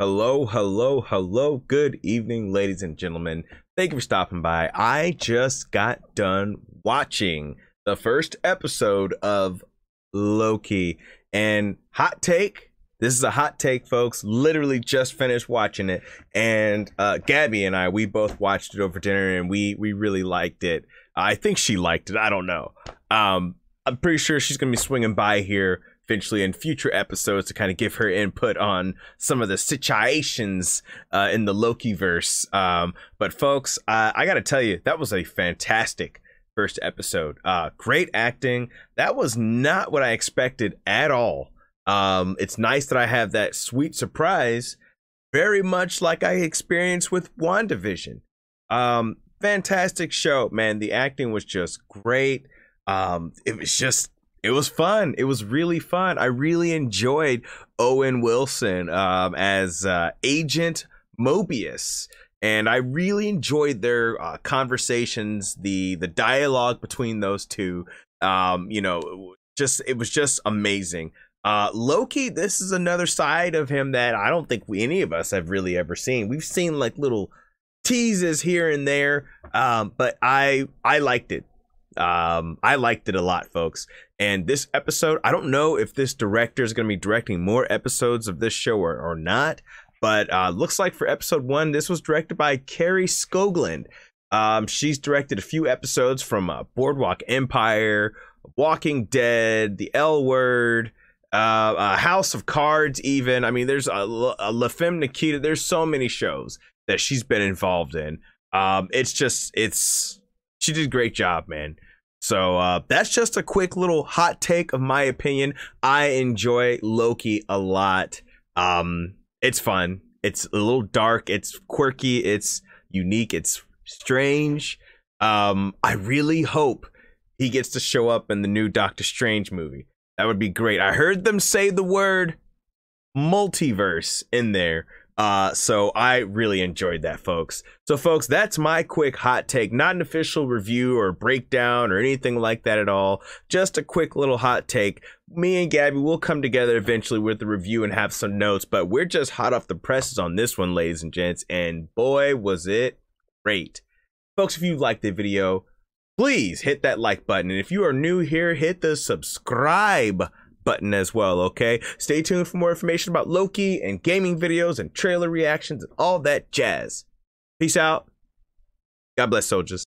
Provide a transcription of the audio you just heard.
Hello, hello, hello. Good evening, ladies and gentlemen. Thank you for stopping by. I just got done watching the first episode of Loki. And hot take this is a hot take, folks. Literally just finished watching it. And uh, Gabby and I, we both watched it over dinner and we, we really liked it. I think she liked it. I don't know. Um, I'm pretty sure she's going to be swinging by here eventually in future episodes to kind of give her input on some of the situations uh, in the Loki verse. Um, but folks, uh, I got to tell you, that was a fantastic first episode. Uh, great acting. That was not what I expected at all. Um, it's nice that I have that sweet surprise, very much like I experienced with WandaVision. Um, fantastic show, man. The acting was just great. Um, it was just it was fun. It was really fun. I really enjoyed Owen Wilson um, as uh, Agent Mobius, and I really enjoyed their uh, conversations, the the dialogue between those two. Um, you know, just it was just amazing. Uh, Loki, this is another side of him that I don't think we, any of us have really ever seen. We've seen like little teases here and there, um, but I I liked it. Um, I liked it a lot, folks. And this episode, I don't know if this director is going to be directing more episodes of this show or, or not, but uh, looks like for episode one, this was directed by Kari Skogland. Um, she's directed a few episodes from uh, Boardwalk Empire, Walking Dead, The L Word, uh, uh, House of Cards, even. I mean, there's a, a La Femme Nikita. There's so many shows that she's been involved in. Um, it's just, it's, she did a great job, man. So uh, that's just a quick little hot take of my opinion. I enjoy Loki a lot. Um, it's fun. It's a little dark. It's quirky. It's unique. It's strange. Um, I really hope he gets to show up in the new Doctor Strange movie. That would be great. I heard them say the word multiverse in there. Uh, so I really enjoyed that, folks. So, folks, that's my quick hot take. Not an official review or breakdown or anything like that at all. Just a quick little hot take. Me and Gabby will come together eventually with the review and have some notes, but we're just hot off the presses on this one, ladies and gents. And boy, was it great. Folks, if you liked the video, please hit that like button. And if you are new here, hit the subscribe button as well, okay? Stay tuned for more information about Loki and gaming videos and trailer reactions and all that jazz. Peace out. God bless soldiers.